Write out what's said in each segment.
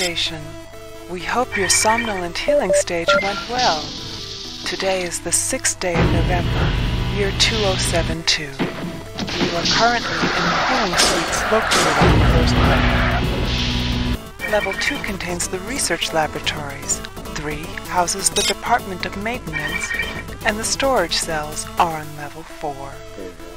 Station. We hope your somnolent healing stage went well. Today is the 6th day of November, year 2072. You are currently in the healing suites located on the first level. Level 2 contains the research laboratories. 3 houses the Department of Maintenance, and the storage cells are on level 4.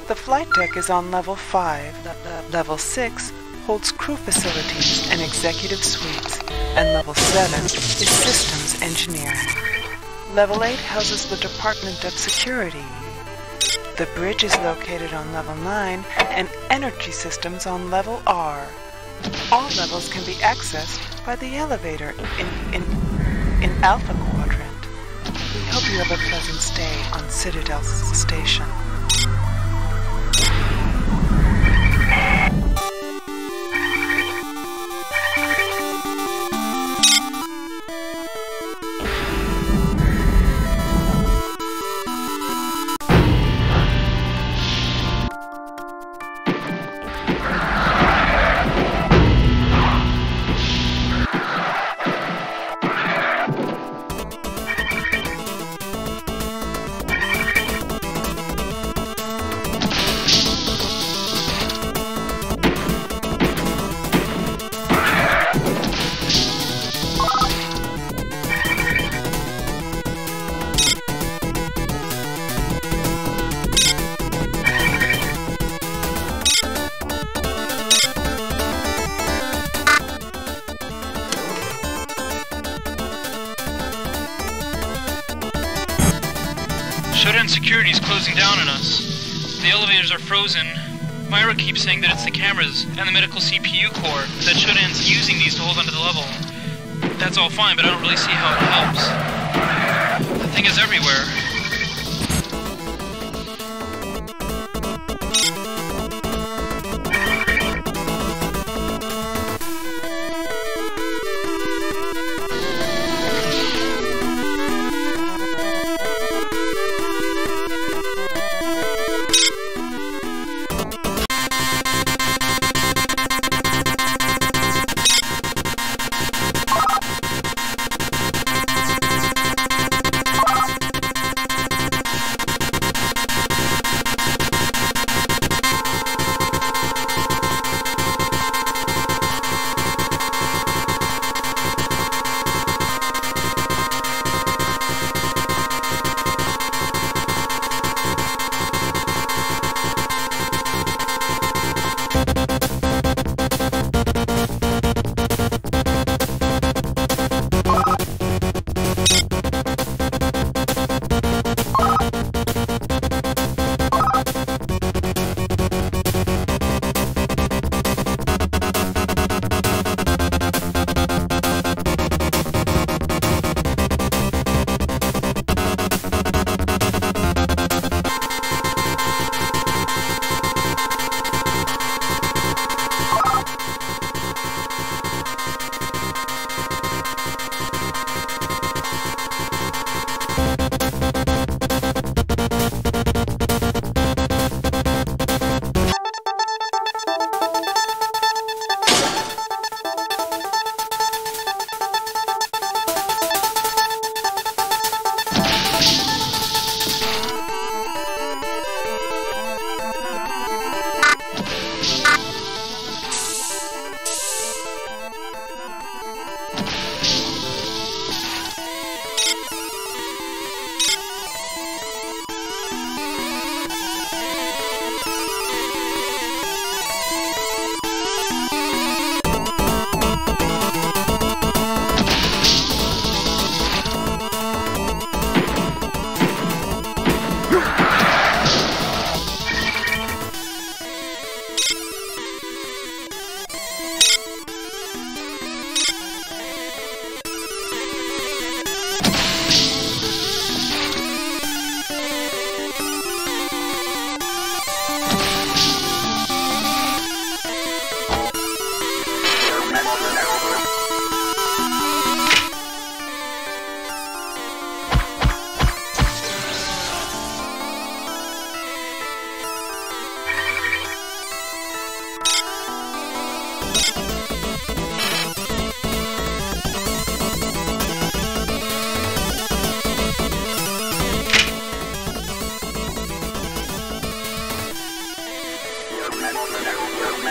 The flight deck is on level 5. Level 6 holds crew facilities and executive suites, and level 7 is systems engineering. Level 8 houses the Department of Security. The bridge is located on level 9 and energy systems on level R. All levels can be accessed by the elevator in, in, in Alpha Quadrant. We hope you have a pleasant stay on Citadel Station. Shodan security is closing down on us. The elevators are frozen. Myra keeps saying that it's the cameras and the medical CPU core, that Shodan's using these to hold onto the level. That's all fine, but I don't really see how it helps. The thing is everywhere.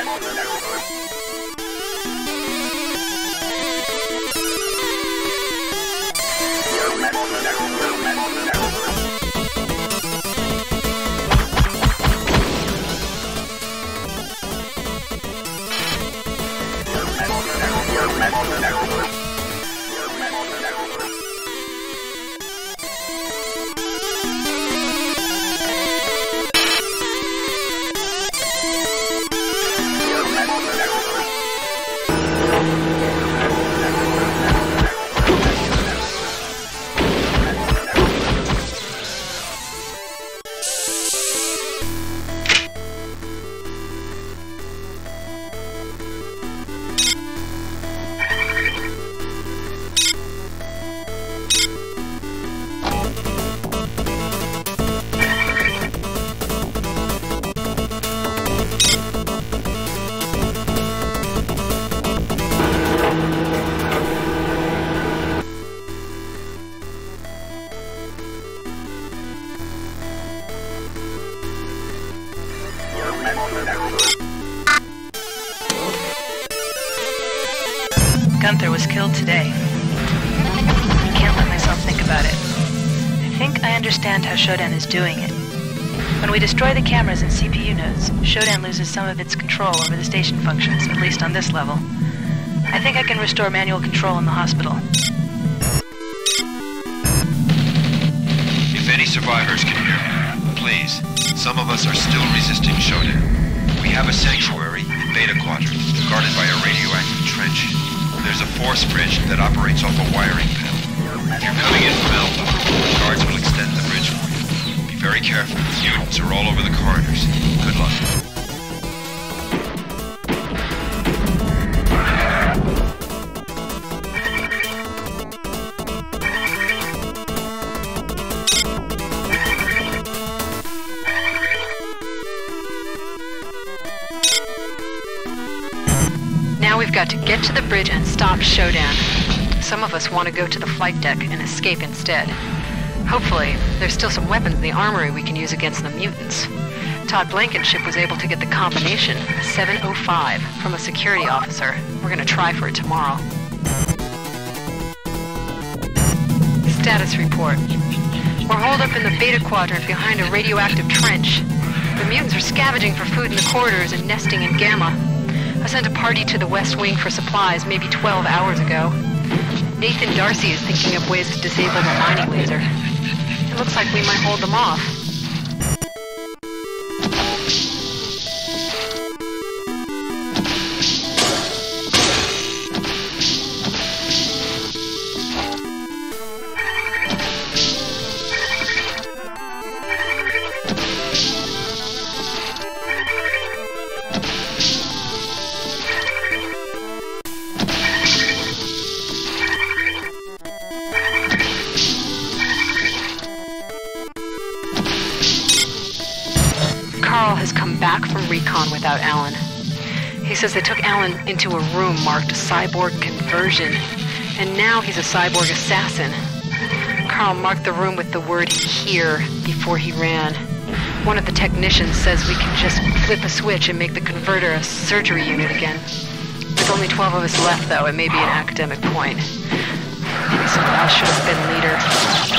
Yeah. Some of its control over the station functions, at least on this level. I think I can restore manual control in the hospital. If any survivors can hear me, please. Some of us are still resisting Shodan. We have a sanctuary in Beta Quadrant, guarded by a radioactive trench. There's a force bridge that operates off a wiring panel. If you're coming in from Alpha, the guards will extend the bridge for you. Be very careful. Mutants are all over the corridors. Good luck. Got to get to the bridge and stop Shodan. Some of us want to go to the flight deck and escape instead. Hopefully, there's still some weapons in the armory we can use against the mutants. Todd Blankenship was able to get the combination 705 from a security officer. We're going to try for it tomorrow. Status report. We're holed up in the Beta Quadrant behind a radioactive trench. The mutants are scavenging for food in the corridors and nesting in Gamma. I sent a party to the West Wing for supplies maybe 12 hours ago. Nathan D'Arcy is thinking up ways to disable the mining laser. It looks like we might hold them off. Says they took Alan into a room marked cyborg conversion, and now he's a cyborg assassin. Carl marked the room with the word here before he ran. One of the technicians says we can just flip a switch and make the converter a surgery unit again. With only 12 of us left, though, it may be an academic point. Maybe someone else should have been leader.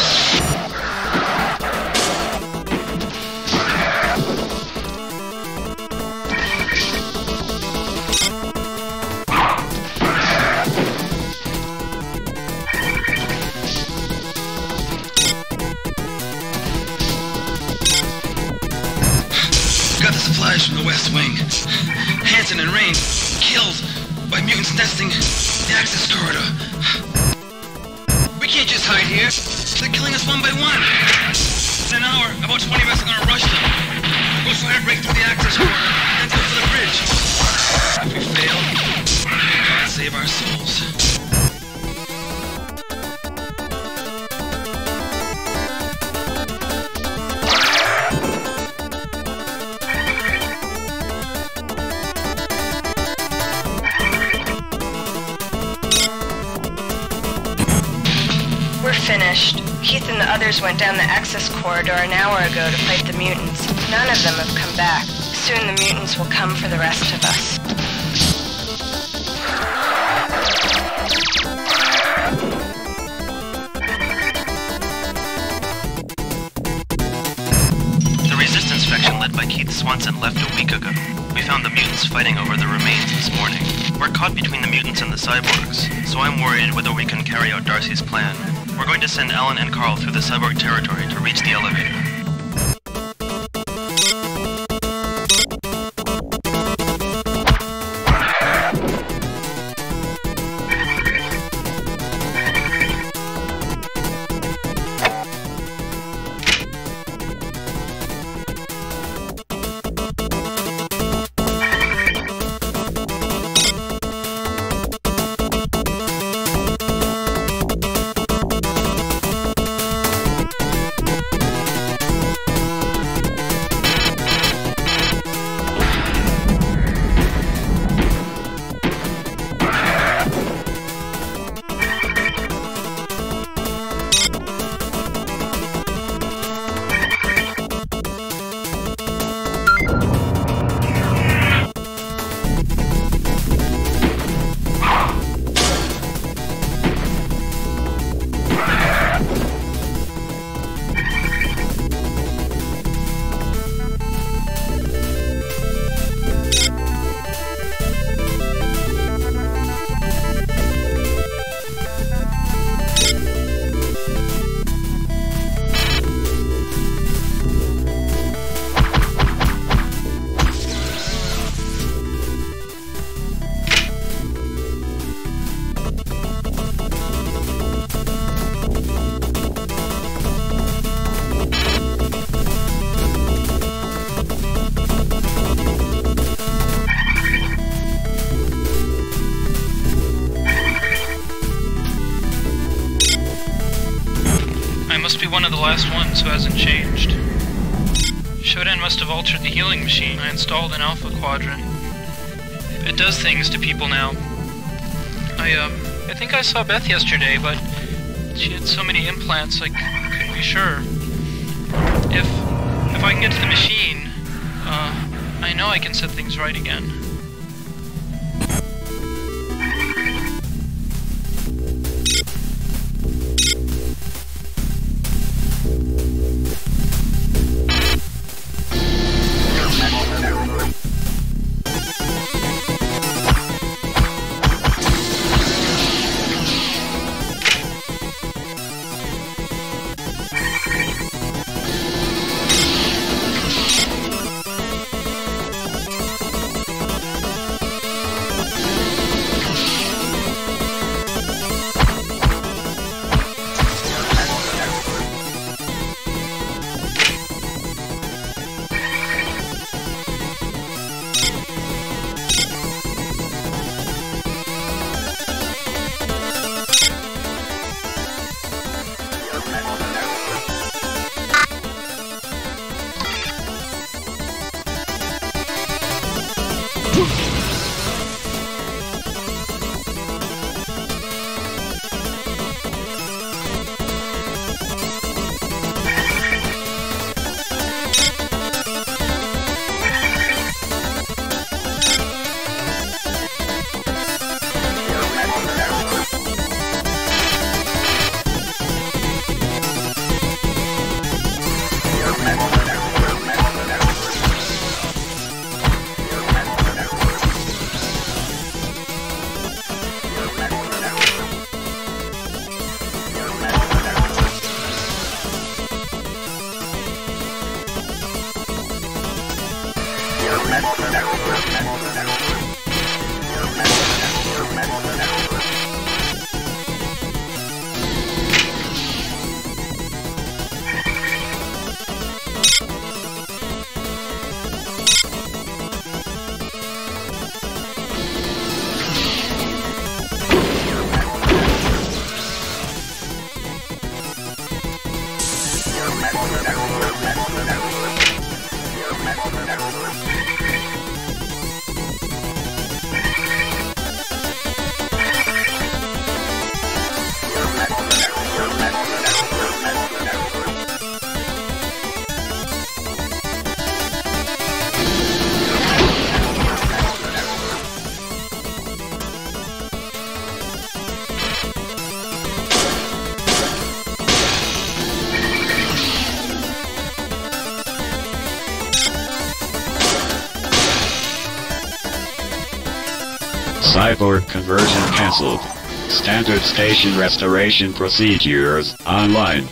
By mutants nesting the access corridor. We can't just hide here. They're killing us one corridor an hour ago to fight the mutants. None of them have come back. Soon the mutants will come for the rest of us. The resistance faction led by Keith Swanson left a week ago. We found the mutants fighting over the remains this morning. We're caught between the mutants and the cyborgs, so I'm worried whether we can carry out D'Arcy's plan. We're going to send Ellen and Carl through the cyborg territory to reach the elevator. Healing machine I installed in Alpha Quadrant. It does things to people now. I, um, I think I saw Beth yesterday, but she had so many implants I couldn't be sure. If, if I can get to the machine, uh, I know I can set things right again. Cyborg conversion cancelled. Standard station restoration procedures online.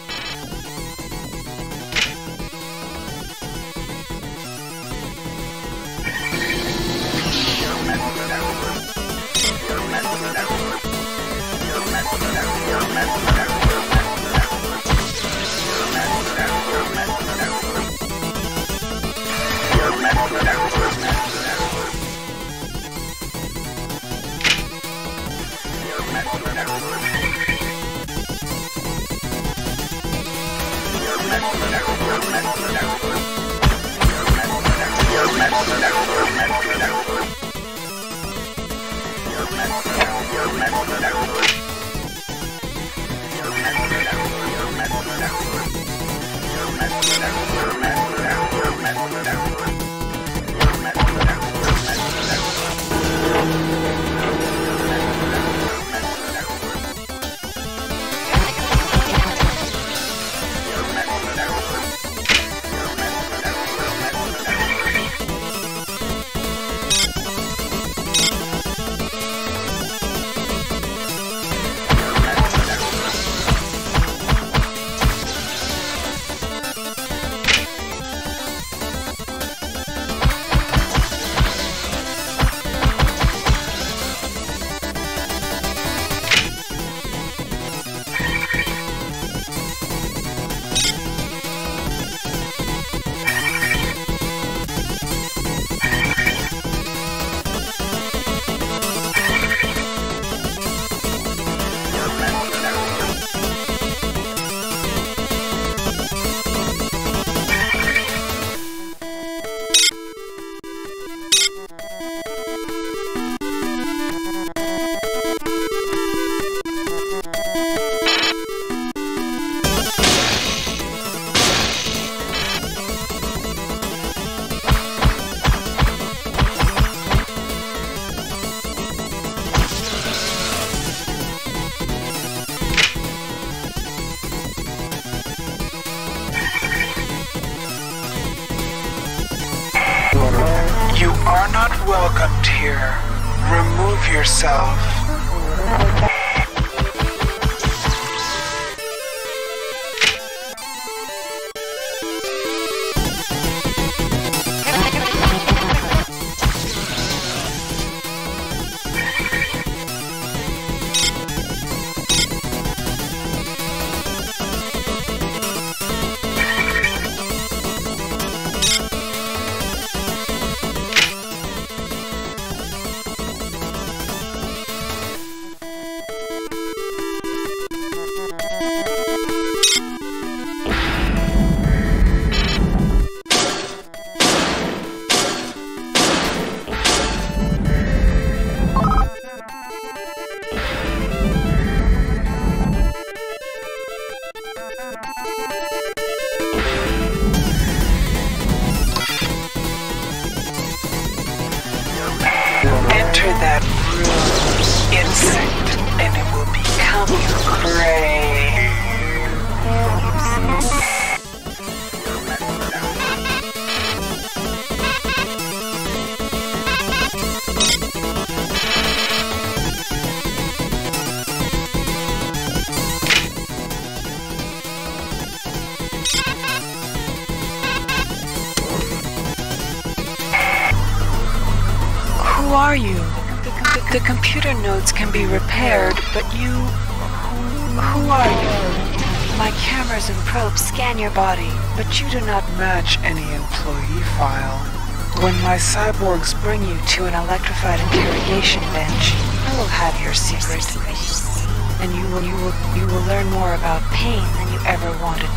Cyborgs bring you to an electrified interrogation bench, I will have your secrets, and you will, you will, you will learn more about pain than you ever wanted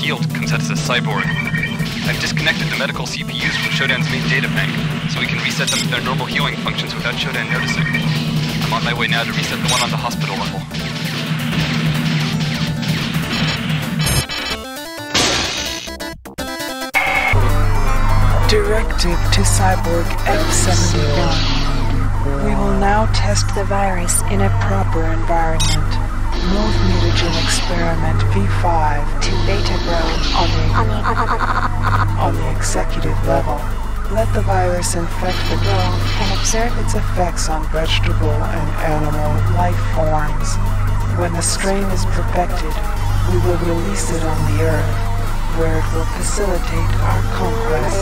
healed comes out as a cyborg. I've disconnected the medical CPUs from Shodan's main data bank, so we can reset them to their normal healing functions without Shodan noticing. I'm on my way now to reset the one on the hospital level. Directive to Cyborg F71. We will now test the virus in a proper environment. Move mutagen experiment V5 to Beta Grove on the, on the executive level. Let the virus infect the grove and observe its effects on vegetable and animal life forms. When the strain is perfected, we will release it on the Earth, where it will facilitate our conquest.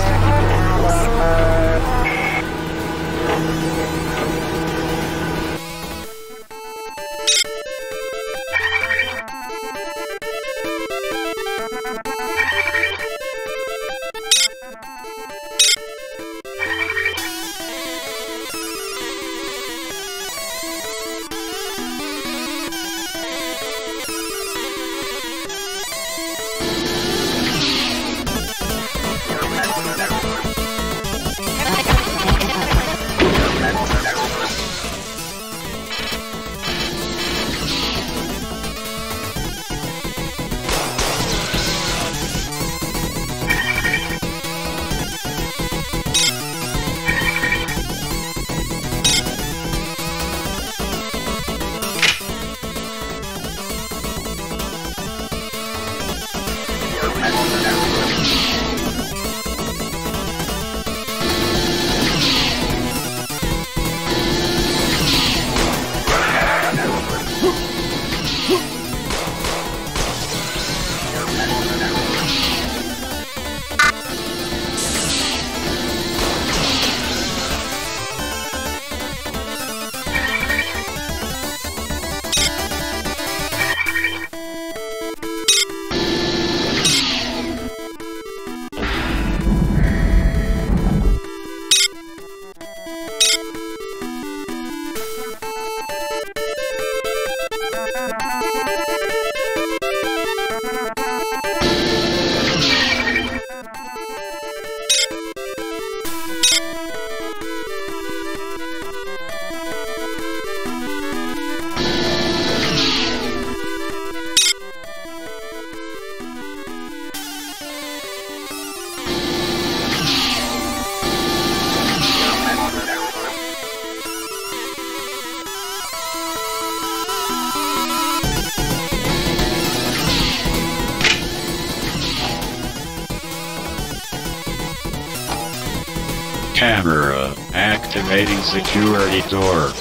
Security door.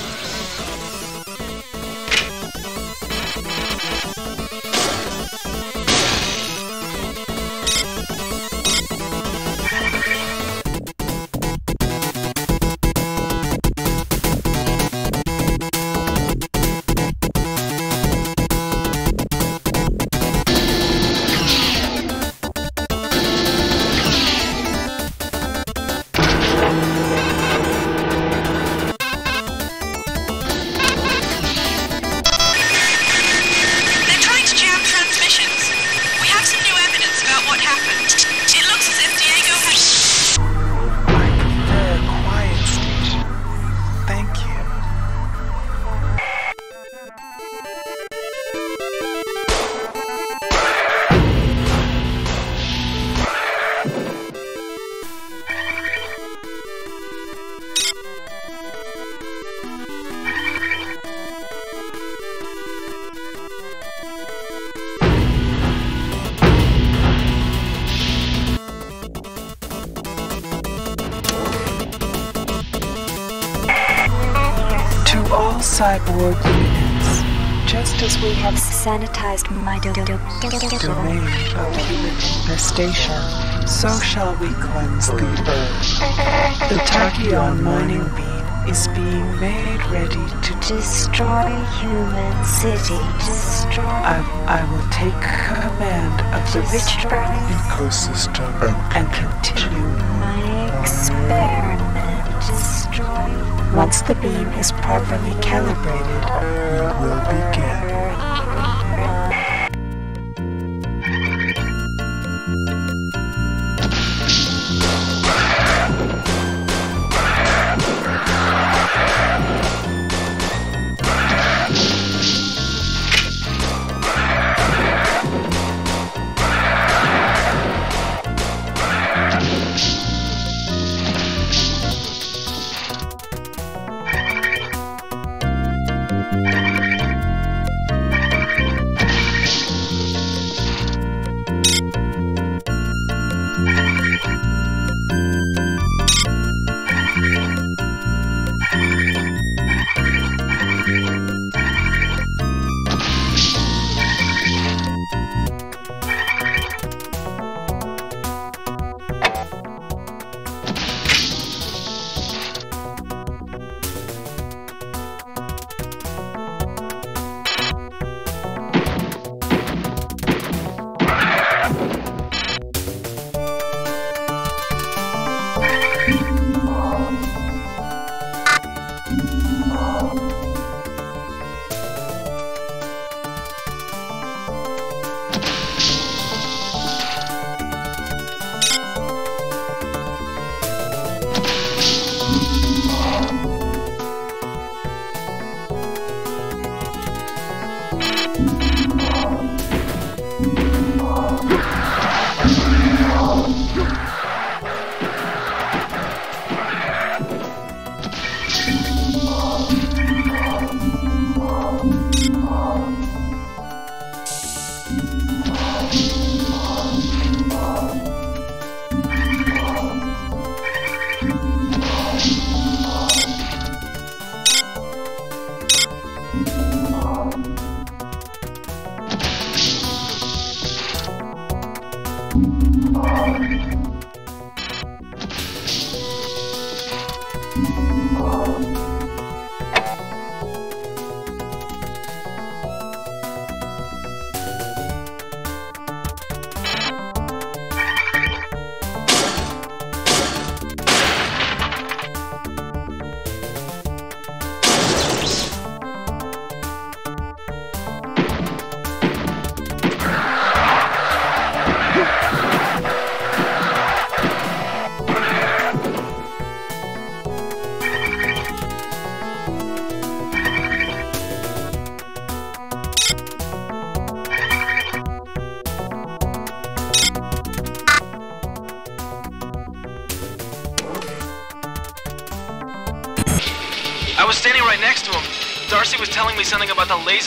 Sanitized my do- do- do- domain of human infestation, so shall we cleanse the earth. The Tachyon mining beam is being made ready to destroy human city. Destroy. I, I will take command of the rich ecosystem and continue my experiment. Destroy. Once the beam is properly calibrated, we will begin.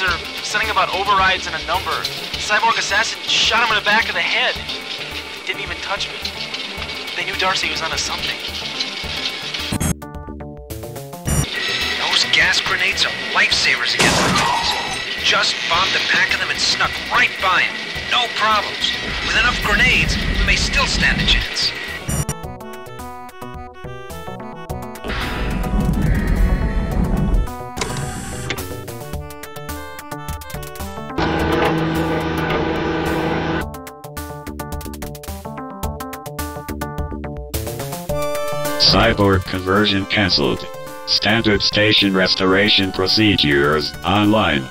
The laser, something about overrides and a number. Cyborg Assassin shot him in the back of the head. Didn't even touch me. They knew D'Arcy was onto something. Those gas grenades are lifesavers against the Titans. Just bombed a pack of them and snuck right by him. No problems. With enough grenades, we may still stand a chance. Cyborg conversion cancelled. Standard station restoration procedures online.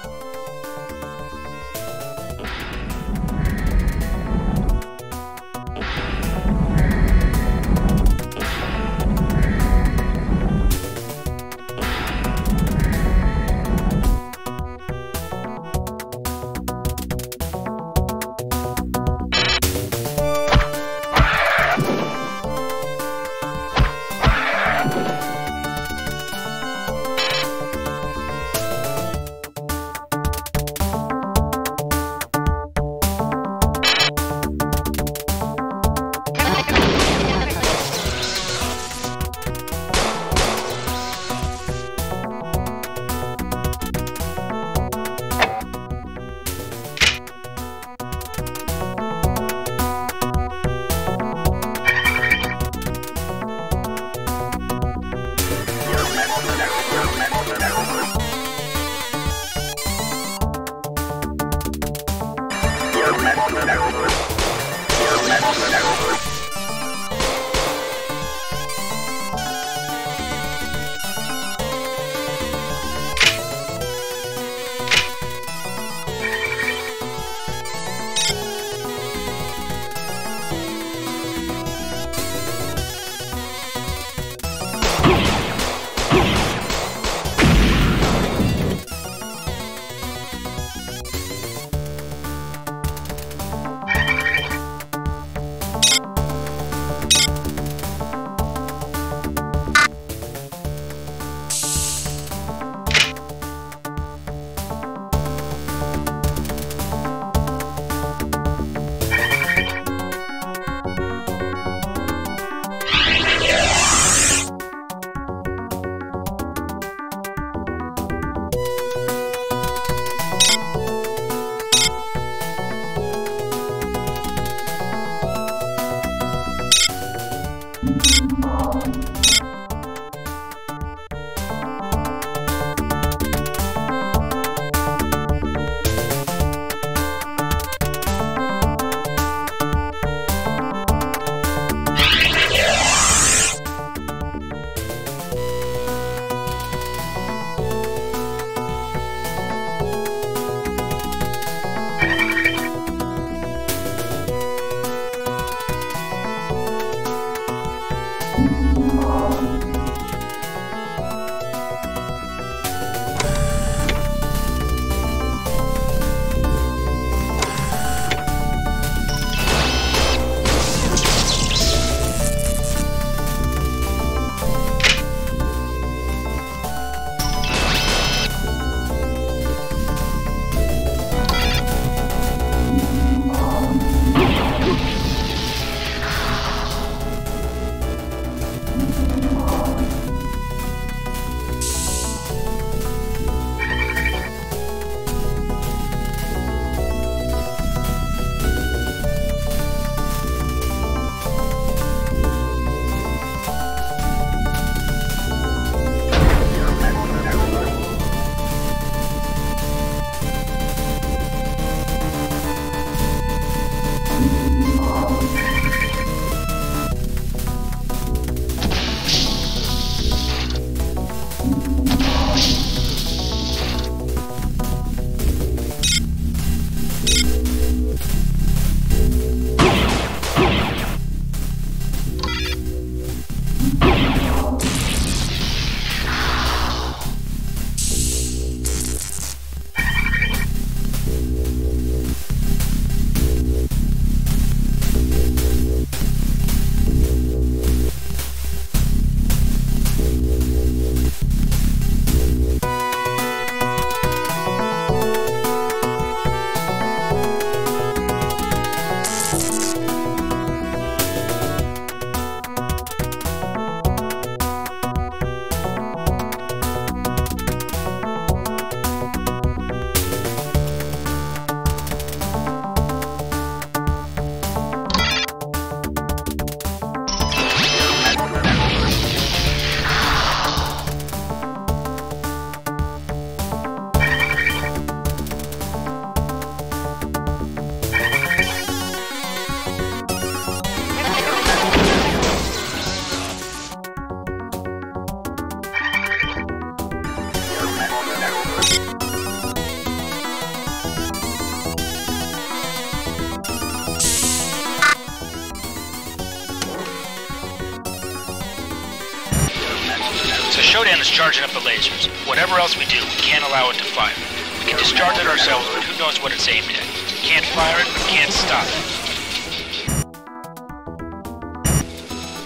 Is charging up the lasers. Whatever else we do, we can't allow it to fire. We can discharge it ourselves, but who knows what it's aimed at. We can't fire it, we can't stop it.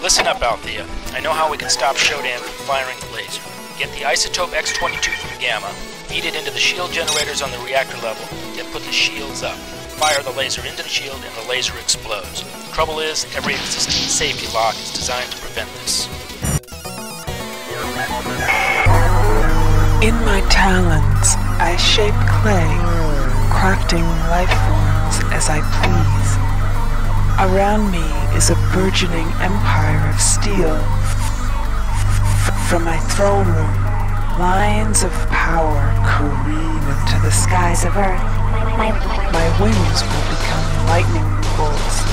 Listen up, Althea. I know how we can stop Shodan from firing the laser. Get the isotope X-22 from Gamma, feed it into the shield generators on the reactor level, then put the shields up. Fire the laser into the shield and the laser explodes. Trouble is, every existing safety lock is designed to prevent this. In my talons, I shape clay, crafting life forms as I please. Around me is a burgeoning empire of steel. From my throne room, lines of power careen into the skies of Earth. My wings will become lightning bolts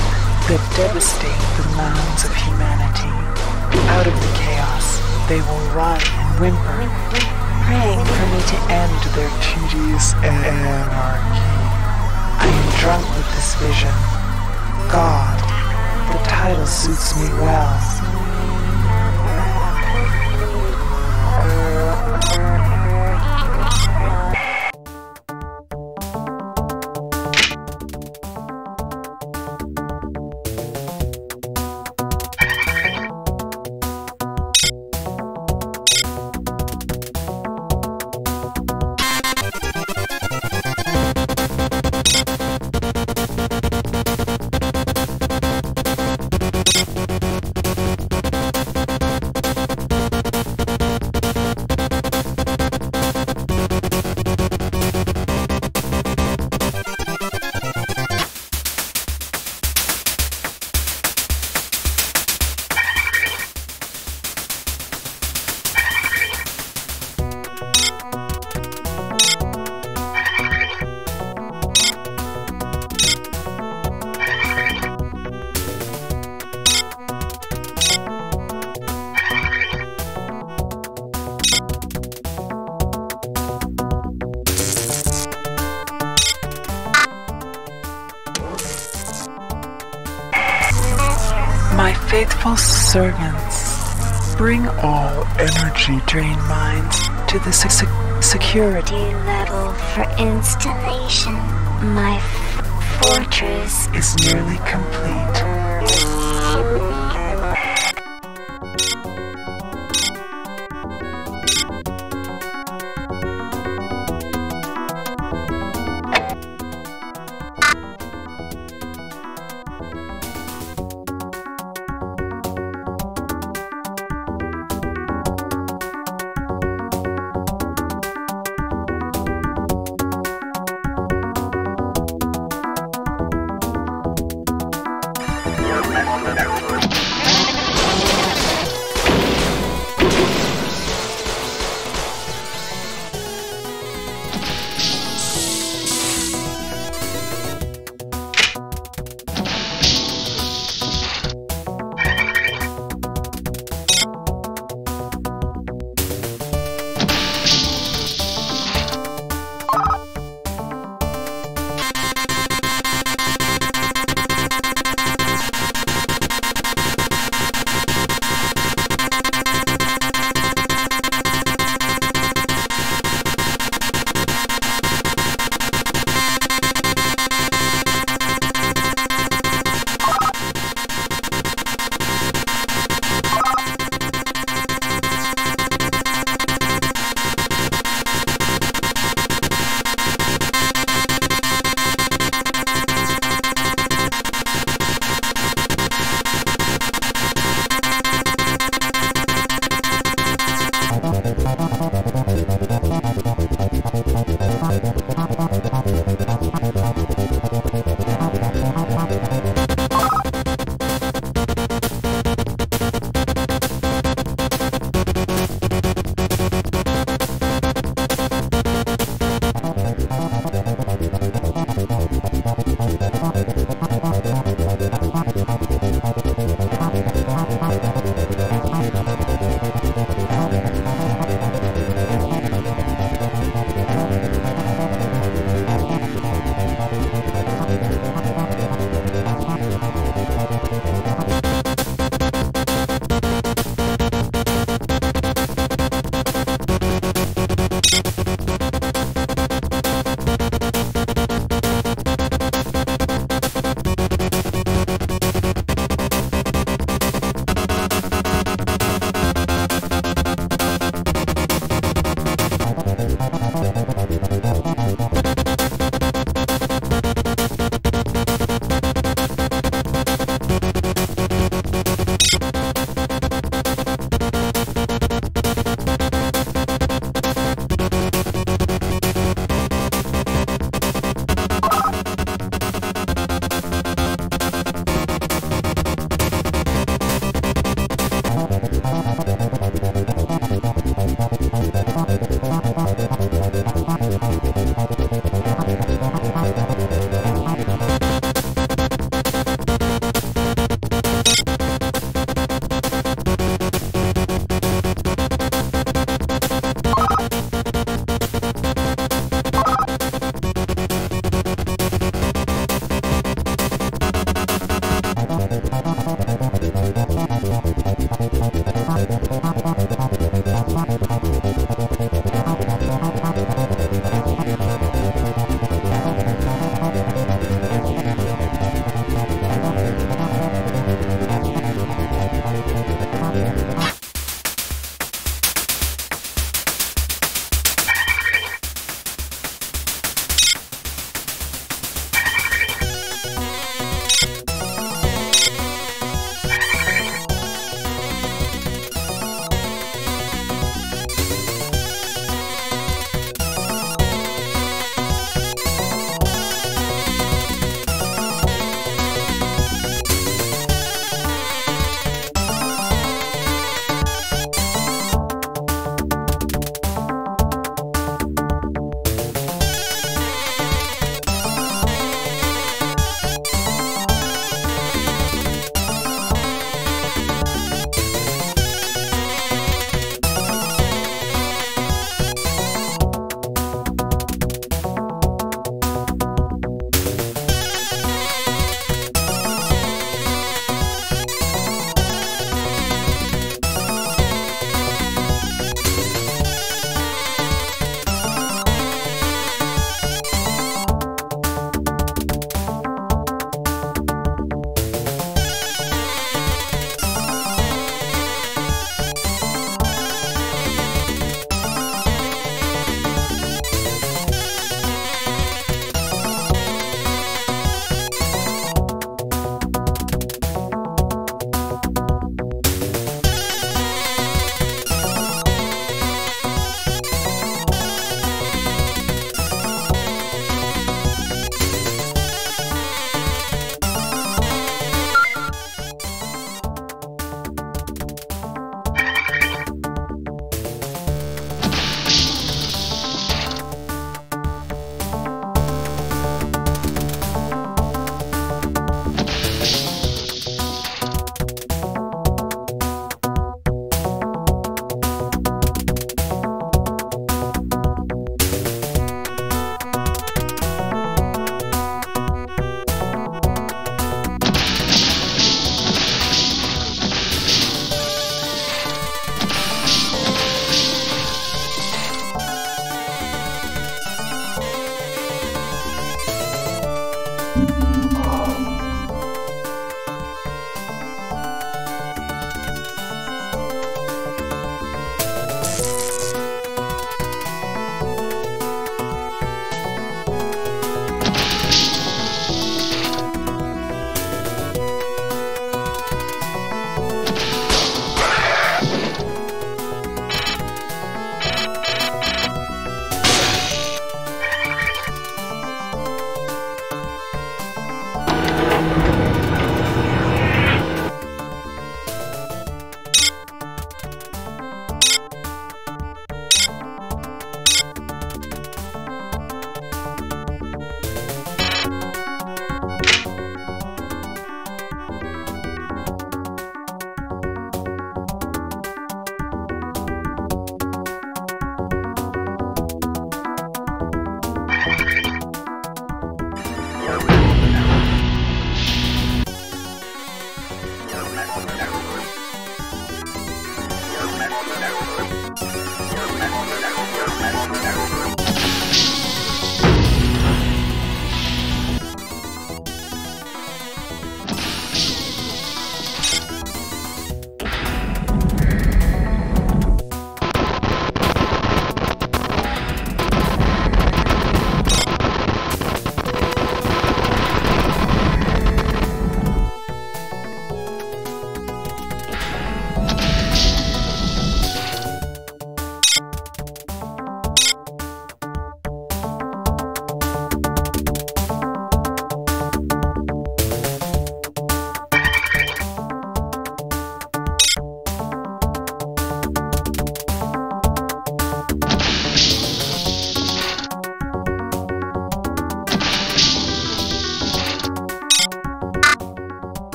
that devastate the mounds of humanity. Out of the chaos, they will run and whimper, praying for me to end their tedious anarchy. I am drunk with this vision. God, the title suits me well. Servants, bring all energy drain mines to the se- se- security level for installation. My f- fortress is nearly complete.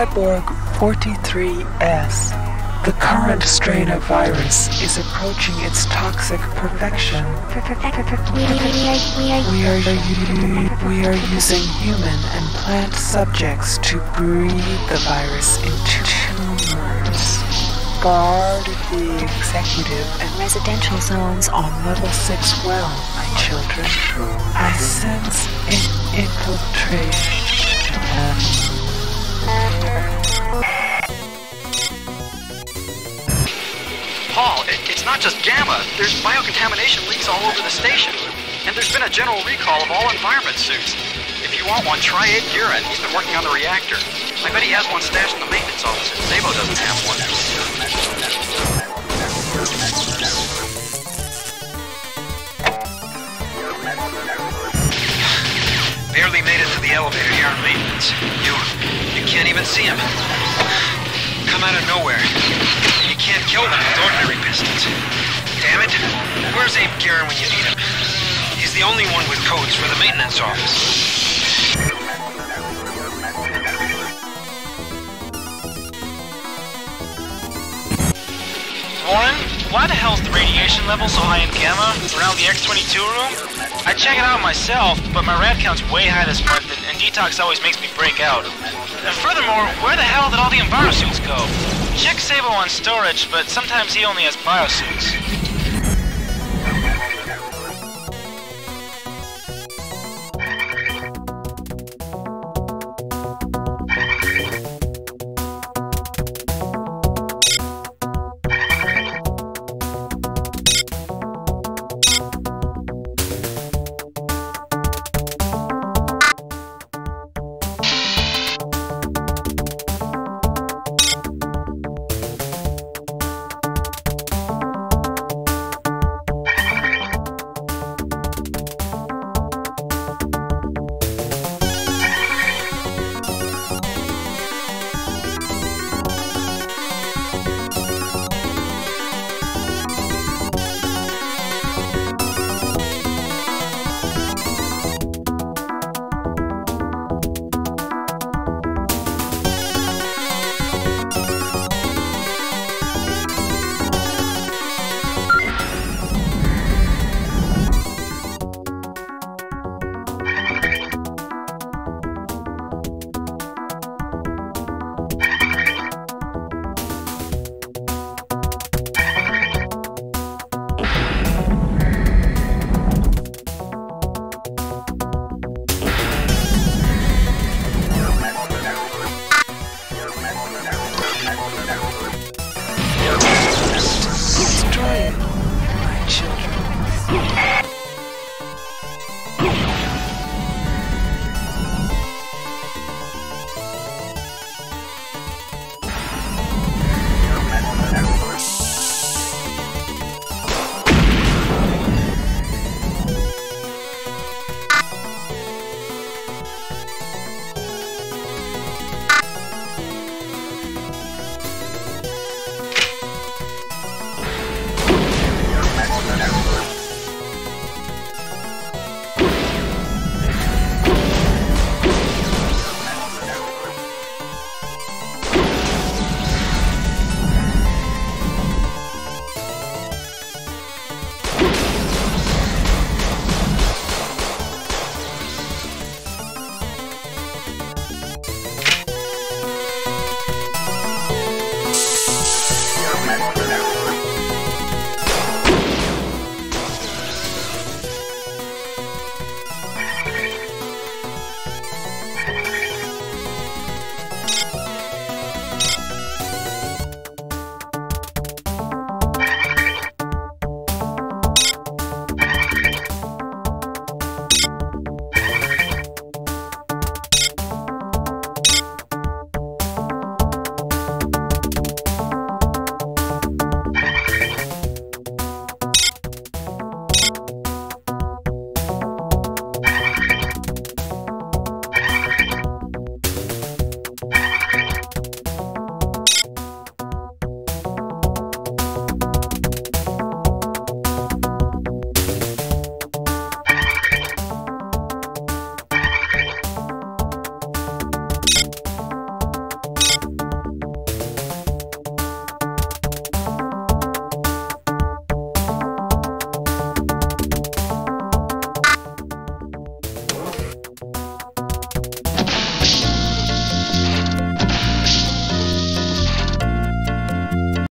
Cyborg 43S. The current strain of virus is approaching its toxic perfection. We are, we are using human and plant subjects to breed the virus into tumors. Guard the executive and residential zones on level 6 well, my children. I sense an infiltration. Paul, it, it's not just Gamma. There's biocontamination leaks all over the station. And there's been a general recall of all environment suits. If you want one, try Ed Ghiran. He's been working on the reactor. I bet he has one stashed in the maintenance office. Zabo doesn't have one. Barely made it to the elevator here on maintenance. You, you can't even see him. Come out of nowhere. You can't kill them with ordinary pistols. Damn it. Where's Abe Ghiran when you need him? He's the only one with codes for the maintenance office. Warren, why the hell's the radiation level so high in Gamma around the X-22 room? I check it out myself, but my rad count's way high this month, and, and detox always makes me break out. And furthermore, where the hell did all the envirosuits go? Check Sabo on storage, but sometimes he only has biosuits.